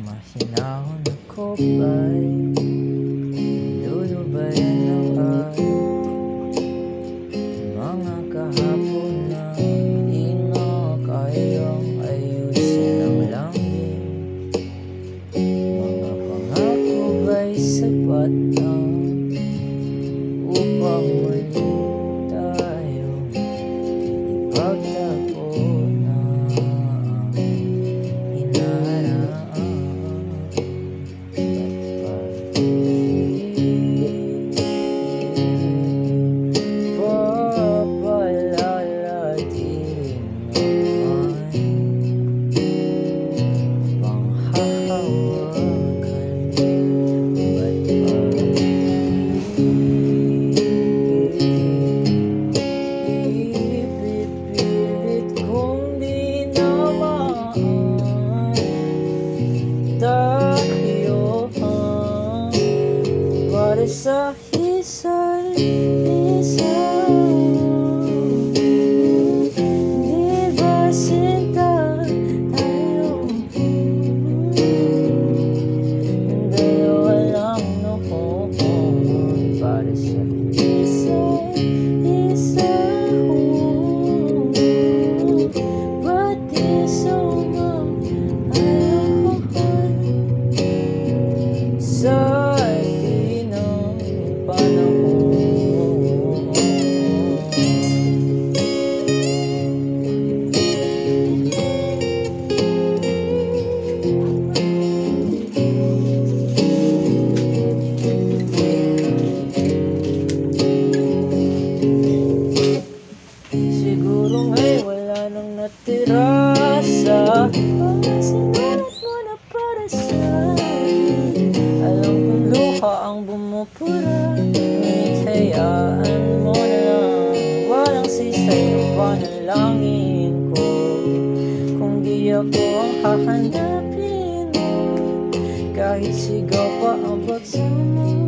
Mahinahon ako ba'y Lulubayan ng ay Mga kahapon na Di na kayang ayusin ang langit. Mga pangako ba'y sapat na Upang para sa isa't isa Di ba sinta tayo Dalawa lang noon para sa Siguro ngay wala nang natira sa Mga hayaan mo na lang Walang sisay ang panalangin ko. Kung di ako ang hahanapin mo Kahit sigaw pa ang bagsak